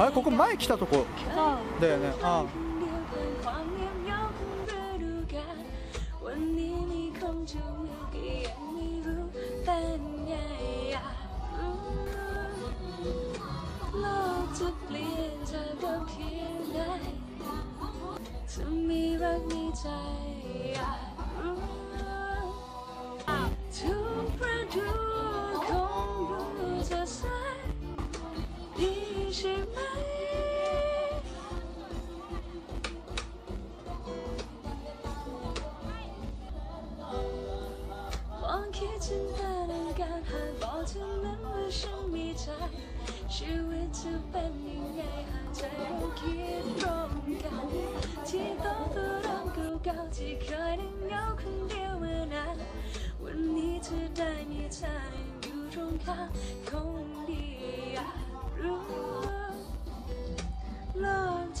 あれここ前来たとこだよねあ ความเงียบเหงาของฤดูกาลวันนี้มีคนจูงมือก็ยังไม่รู้เป็นไงอยากรู้โลกจะเปลี่ยนจากเดิมเพียงใดจะมีรักในใจอยากรู้ทุกประตูคงดูจะใสดี ใช่ไหมลองคิดจินตนาการหากบอกเธอนั้นว่าฉันมีใจ ชีวิตจะเป็นยังไงหากใจเราคิดตรงกัน ที่ต้องตัวเรื่องเก่าๆที่เคยนั่งเหงาคนเดียวเมานานวันนี้เธอได้มีเธออยู่ตรงข้างคงดี ก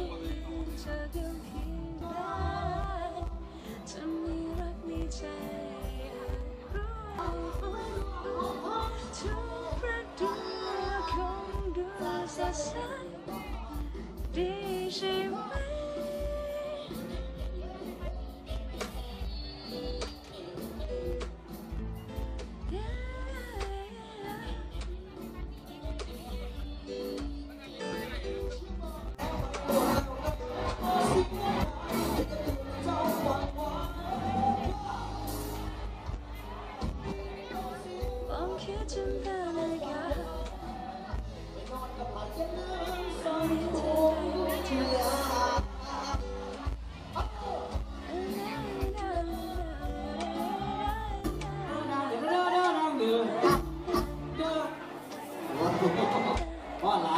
กที่จะเดิมเพียงใดจะมีรักในใจรู้ทุกประตูคงดูสดใสดีใช่ไหม ลองคิดจินตนาการตอนนี้เธอได้ไม่เจอว่าละ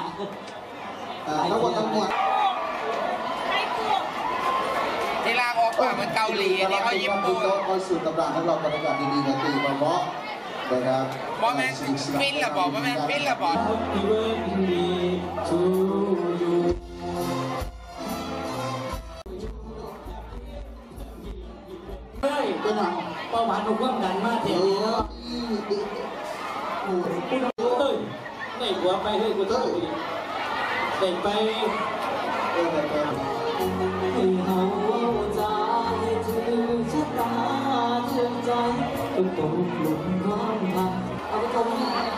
ทั้งหมดทั้งหมด ที่ลากออกมาเหมือนเกาหลีอันนี้เขาญี่ปุ่น ก็สุดกำลังให้เราบรรยากาศดีๆกันตีมาเพราะ นะครับบอแมนฟินละบอกบอแมนฟินละบอกเฮ้ยเป็นหนังเป้าหมายของความดันมากเดี๋เดี๋ยยววโอ้ยเฮ้ยได้หัวไปเฮ้ยกูต้องได้ไปเออแบบแบบให้เฮาใจถึงชะตาถึงใจต้องตกหลุมน้องมา cùng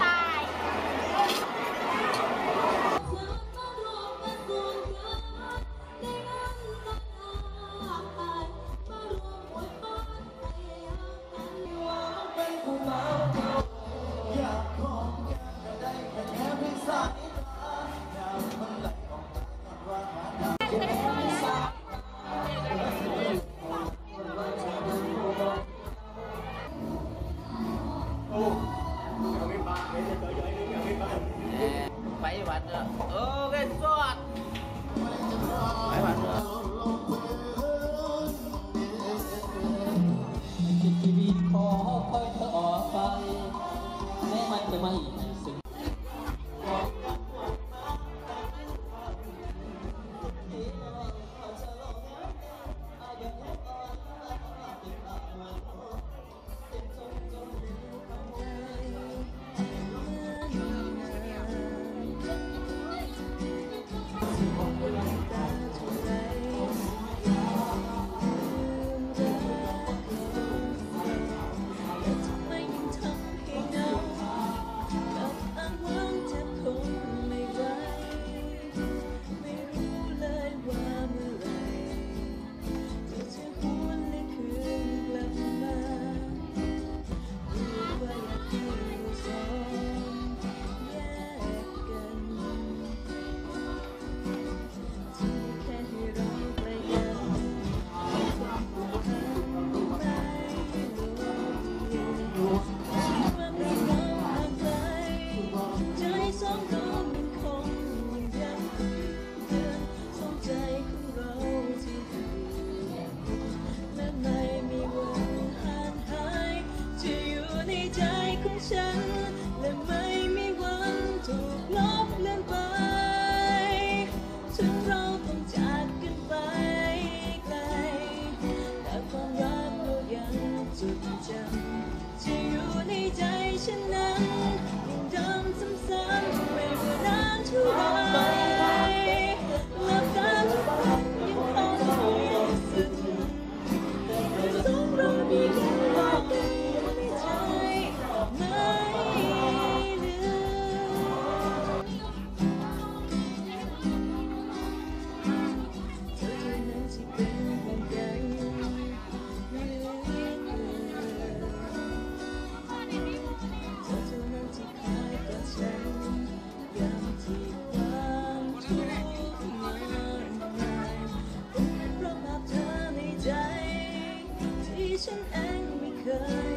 可以